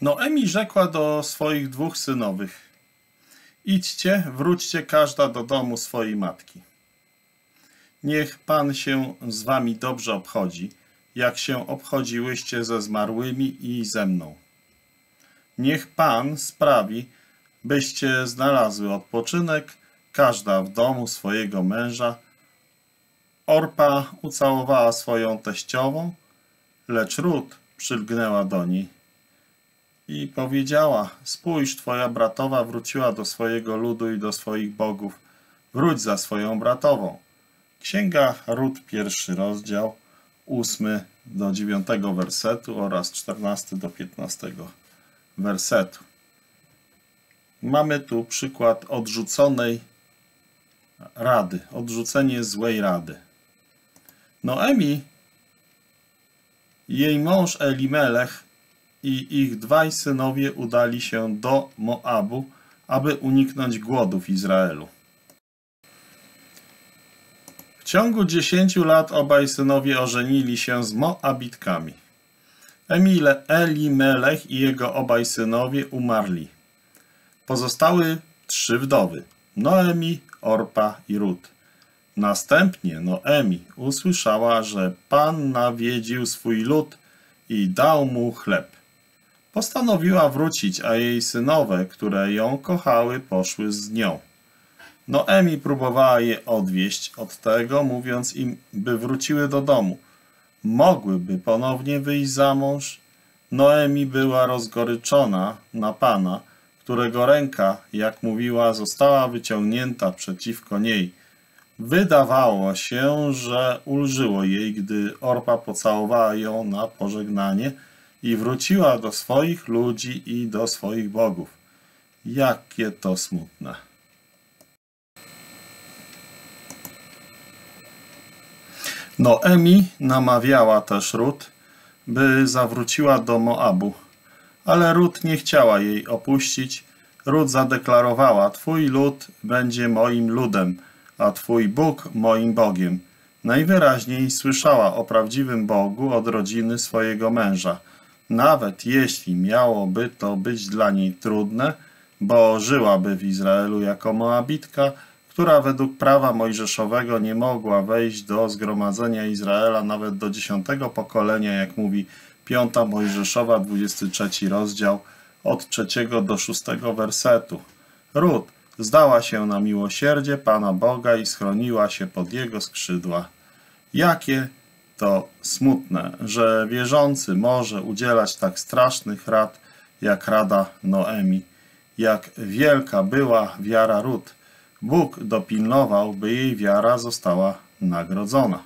Noemi rzekła do swoich dwóch synowych: Idźcie, wróćcie każda do domu swojej matki. Niech Pan się z wami dobrze obchodzi, jak się obchodziłyście ze zmarłymi i ze mną. Niech Pan sprawi, byście znalazły odpoczynek, każda w domu swojego męża. Orpa ucałowała swoją teściową, lecz Rut przylgnęła do niej i powiedziała: Spójrz, twoja bratowa wróciła do swojego ludu i do swoich bogów. Wróć za swoją bratową. Księga Rut, pierwszy rozdział, ósmy do dziewiątego wersetu oraz czternasty do piętnastego wersetu. Mamy tu przykład odrzuconej rady, odrzucenie złej rady. Noemi, jej mąż Elimelech i ich dwaj synowie udali się do Moabu, aby uniknąć głodów Izraelu. W ciągu dziesięciu lat obaj synowie ożenili się z Moabitkami. Emile, Elimelech i jego obaj synowie umarli. Pozostały trzy wdowy, Noemi, Orpa i Rut. Następnie Noemi usłyszała, że Pan nawiedził swój lud i dał mu chleb. Postanowiła wrócić, a jej synowe, które ją kochały, poszły z nią. Noemi próbowała je odwieść od tego, mówiąc im, by wróciły do domu. Mogłyby ponownie wyjść za mąż. Noemi była rozgoryczona na Pana, którego ręka, jak mówiła, została wyciągnięta przeciwko niej. Wydawało się, że ulżyło jej, gdy Orpa pocałowała ją na pożegnanie i wróciła do swoich ludzi i do swoich bogów. Jakie to smutne. Noemi namawiała też Rut, by zawróciła do Moabu, ale Rut nie chciała jej opuścić. Rut zadeklarowała, Twój lud będzie moim ludem, a Twój Bóg moim Bogiem. Najwyraźniej słyszała o prawdziwym Bogu od rodziny swojego męża. Nawet jeśli miałoby to być dla niej trudne, bo żyłaby w Izraelu jako Moabitka, która według prawa mojżeszowego nie mogła wejść do zgromadzenia Izraela nawet do dziesiątego pokolenia, jak mówi piąta Mojżeszowa, 23 rozdział, od trzeciego do szóstego wersetu. Rut zdała się na miłosierdzie Pana Boga i schroniła się pod Jego skrzydła. Jakie to smutne, że wierzący może udzielać tak strasznych rad, jak rada Noemi. Jak wielka była wiara Rut, Bóg dopilnował, by jej wiara została nagrodzona.